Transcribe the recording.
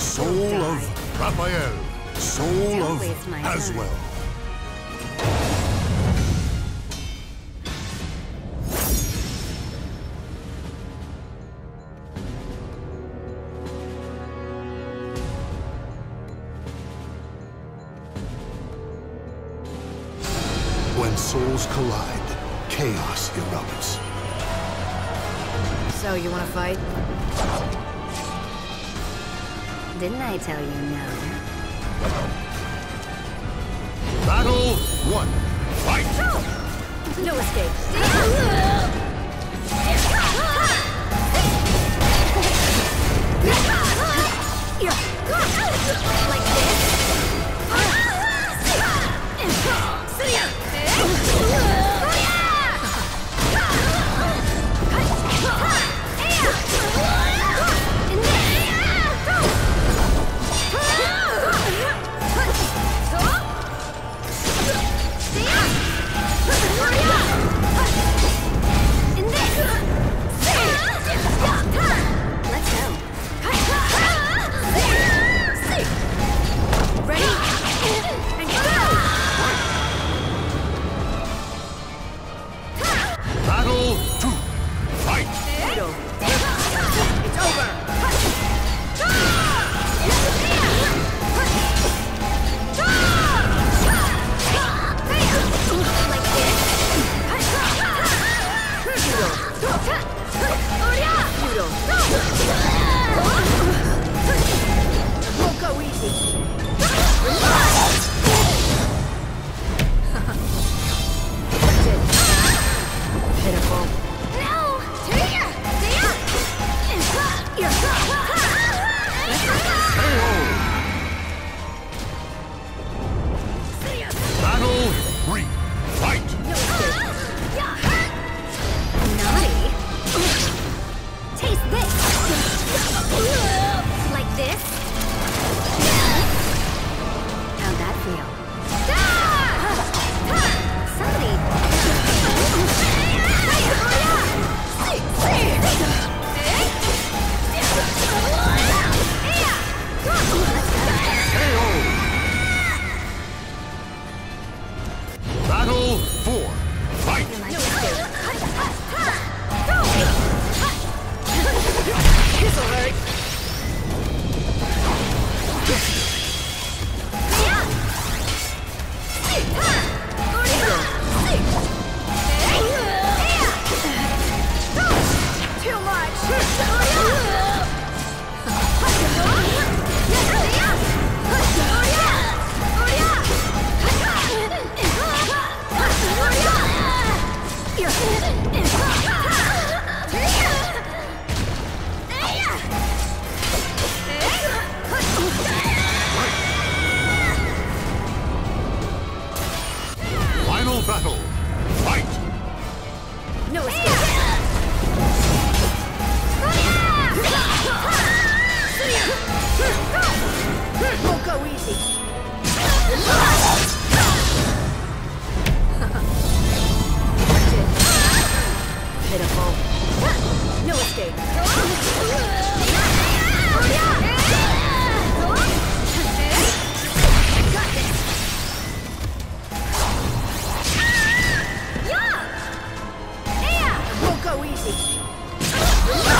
Soul of Raphael. Soul Don't of waste time. Aswell. When souls collide, chaos erupts. So, you wanna fight? Didn't I tell you no? Battle one. Fight! No escape. Ah! Battle. Fight! No escape. Pitiful. No escape. Won't go easy.